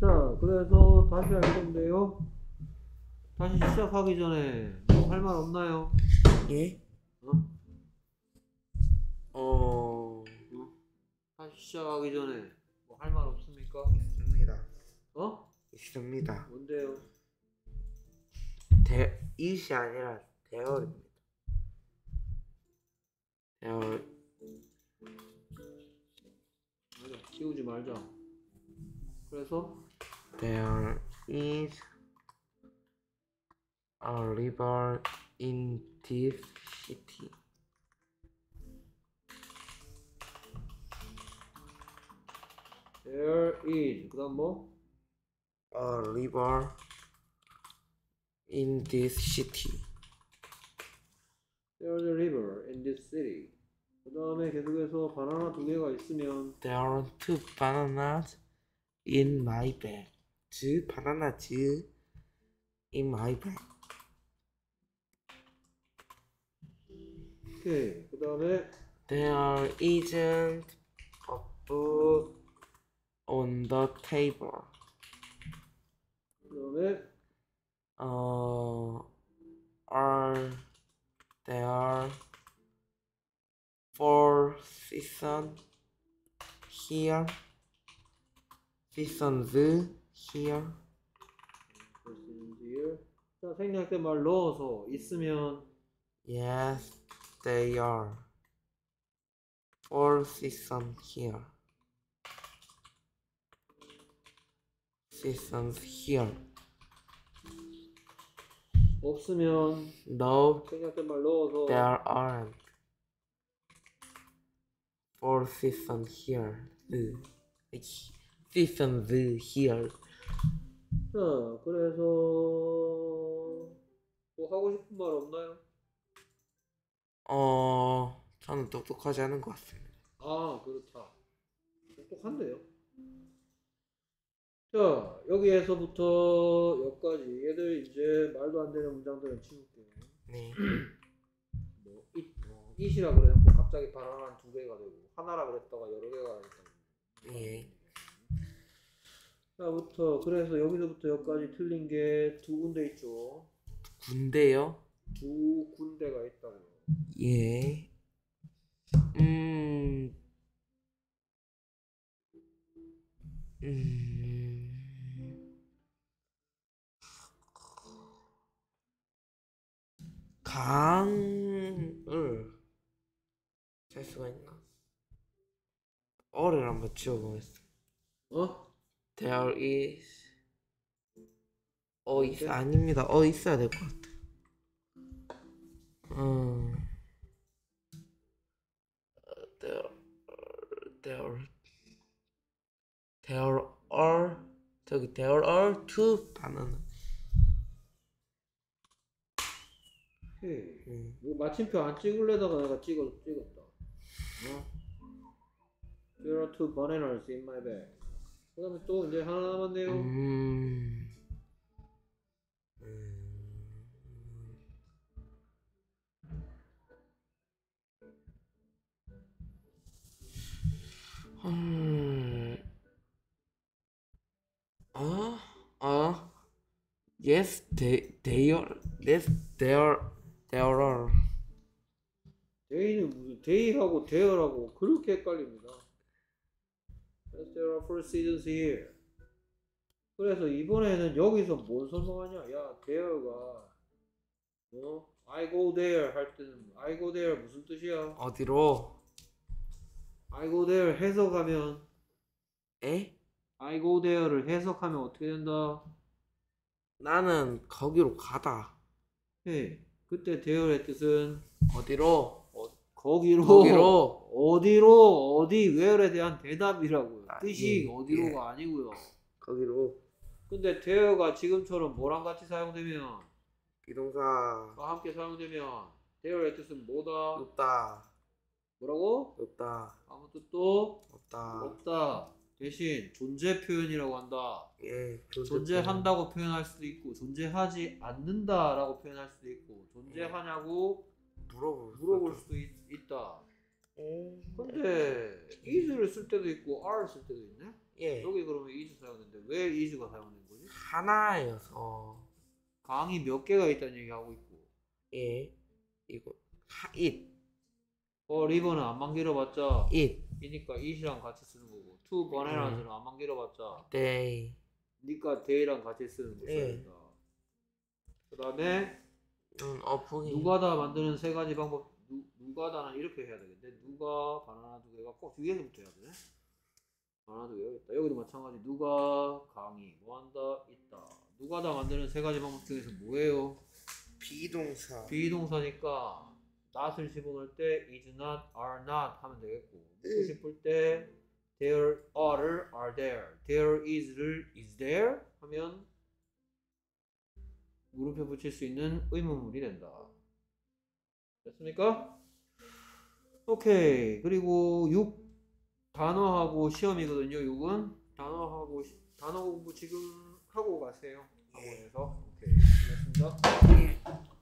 자, 그래서 다시 할 건데요. 다시 시작하기 전에 뭐 할 말 없나요? 예? 어? 어 다시 시작하기 전에 뭐 할 말 없습니까? 있습니다. 어? 있습니다. 뭔데요? 대 이시 아니라 대열입니다. 대열 맞아, 키우지 말자. 그래서 There is a river in this city. there is 그다음 뭐? A river in this city. There's a river in this city. 그 다음에 계속해서 바나나 두 개가 있으면 There are two bananas in my bag. two bananas in my bag. 오케이. 그 다음에 There isn't a book on the table. 그 다음에 Uh, are there four seasons here? Seasons here? here. 자 생략 때말 넣어서 있으면 Yes, they are. Four seasons here. Seasons here. 없으면 No, 생략 때말 넣어서 there aren't. Four seasons here. The seasons here. 자 그래서 뭐 하고 싶은 말 없나요? 어, 저는 똑똑하지 않은 것 같습니다. 아 그렇다. 똑똑한데요. 자 여기에서부터 여기까지 얘들 이제 말도 안 되는 문장들은 치울게요. 네. 뭐 it, 어, it이라 그래놓고 갑자기 바나나 두 개가 되고 하나라 그랬다가 여러 개가 되고 예. 자부터 그래서 여기서부터 여기까지 틀린 게 두 군데 있죠. 군대요? 두 군데가 있다고요. 예. 음. 음. 강을 살 수가 있나? 어를 한번 지워보겠습니다. 어? There is 어있 아닙니다. 어 있어야 될 것 같아. 음. There there there are 저기 there are two bananas. 오케이. 음. 이거 마침표 안 찍을래다가 내가 찍어 찍었다. 어? There are two bananas in my bag. 그다음에 또 이제 하나 남았네요. 음. 음. 아, 아, yes, they, they are, yes, they are, they are. 데이는 무슨 데이하고 데어라고 그렇게 헷갈립니다. Yes, there are four seasons here. 그래서 이번에는 여기서 뭔 설명하냐? 야, 데어가 어? I go there 할 때는 I go there 무슨 뜻이야? 어디로? I go there 해석하면 에? I go there를 해석하면 어떻게 된다? 나는 거기로 가다. 예. 그때 there의 뜻은 어디로? 어, 거기로 거기로. 어디로 어디 where에 대한 대답이라고요. 아, 뜻이 예, 어디로가 아니고요. 거기로. 근데 there가 지금처럼 뭐랑 같이 사용되면 비동사. 과 함께 사용되면 there의 뜻은 뭐다? 없다. 뭐라고? 없다. 아무 뜻도 없다. 없다. 대신 존재 표현이라고 한다. 예. 존재 한다고 표현할 수도 있고 존재하지 않는다라고 표현할 수도 있고 존재하냐고 물어볼 물어볼 수도 있, 다 음. 근데 is를 쓸 때도 있고 are를 쓸 때도 있네. 예. 여기 그러면 is 사용했는데 왜 is가 사용된 거지? 하나여서 강이 몇 개가 있다는 얘기 하고 있고 예. 이거 하, it 어 리버는 안만 길어봤자 it 이니까 it이랑 같이 쓰는 거고 to bananas 안만 길어봤자 they 니까 they랑 같이 쓰는 거 써야 예. 된다 그 다음에 음, 어풍이 누가다 만드는 세 가지 방법 누, 누가다는 이렇게 해야 되겠는데 누가 바나나 두 개가 꼭 뒤에서부터 해야 되네. 바나나 두 개가 있다. 여기도 마찬가지. 누가 강이 뭐한다? 있다. 누가다 만드는 세 가지 방법 중에서 뭐예요? 비동사. 비동사니까 not을 집어넣을 때 is not, are not 하면 되겠고 묻고 음. 싶을 때 there are를 are there. There is를 is there 하면 물음표 붙일 수 있는 의문문이 된다. 됐습니까? 오케이. 그리고 6 단어하고 시험이거든요 6은. 단어하고 시- 단어 공부 지금 하고 가세요. 학원에서. 오케이. 고맙습니다. 예.